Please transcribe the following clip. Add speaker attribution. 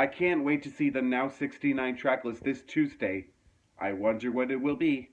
Speaker 1: I can't wait to see the Now 69 tracklist this Tuesday. I wonder what it will be.